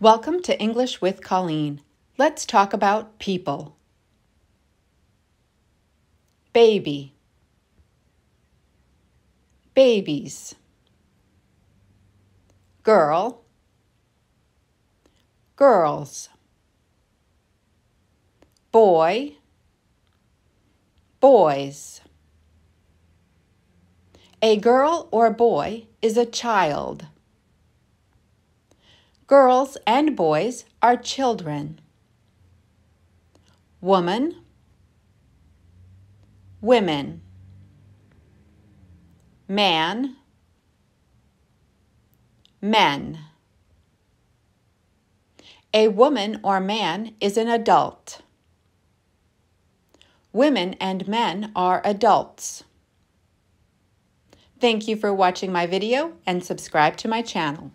Welcome to English with Colleen. Let's talk about people. Baby. Babies. Girl. Girls. Boy. Boys. A girl or a boy is a child. Girls and boys are children. Woman, women. Man, men. A woman or man is an adult. Women and men are adults. Thank you for watching my video and subscribe to my channel.